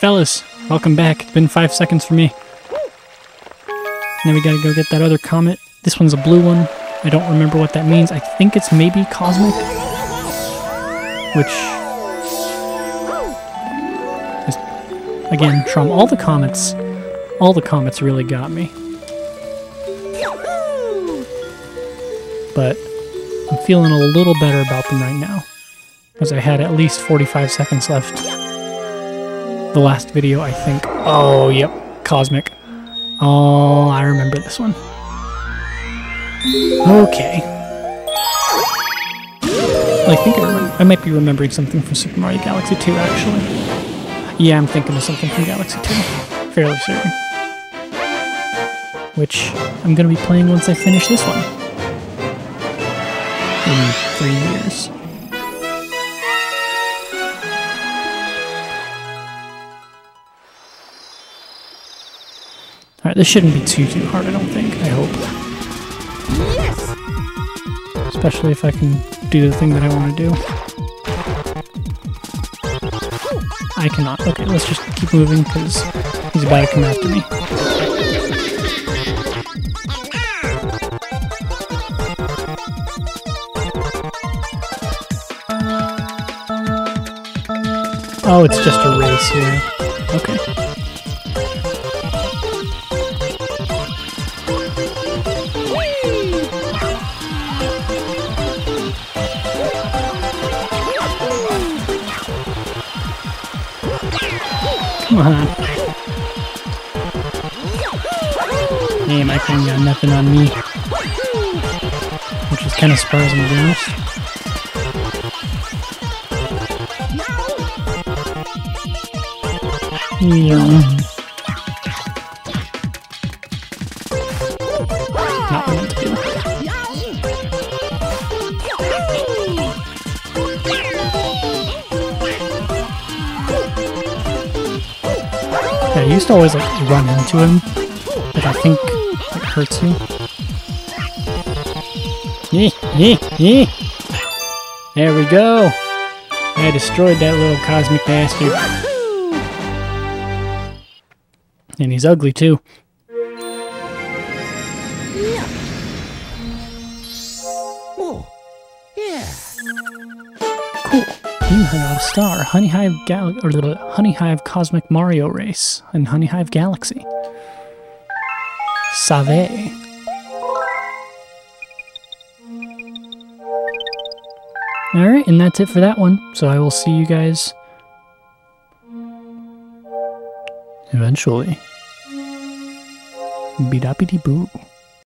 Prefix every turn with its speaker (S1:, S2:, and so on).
S1: Fellas, welcome back. It's been five seconds for me. Now we gotta go get that other comet. This one's a blue one. I don't remember what that means. I think it's maybe cosmic. Which is, again, from all the comets, all the comets really got me. But I'm feeling a little better about them right now. Because I had at least 45 seconds left. The last video, I think. Oh, yep. Cosmic. Oh, I remember this one. Okay. I think I, I might be remembering something from Super Mario Galaxy 2, actually. Yeah, I'm thinking of something from Galaxy 2. Fairly certain. Which I'm going to be playing once I finish this one. In three years. Alright, this shouldn't be too, too hard, I don't think. I hope.
S2: Yes!
S1: Especially if I can do the thing that I want to do. I cannot. Okay, let's just keep moving because he's about to come after me. Oh, it's just a race here. Okay. Hey, my thing got nothing on me. Which is kind of surprising, to be honest. Yeah. You used to always like run into him, but I think it hurts you. Yee, yee, yee. There we go. I destroyed that little cosmic bastard. And he's ugly too.
S2: Oh, yeah.
S1: Cool. Got star. Honey Hive Gal or the Honey Hive Cosmic Mario Race and Honey Hive Galaxy. Save. Alright, and that's it for that one. So I will see you guys eventually. Be boo.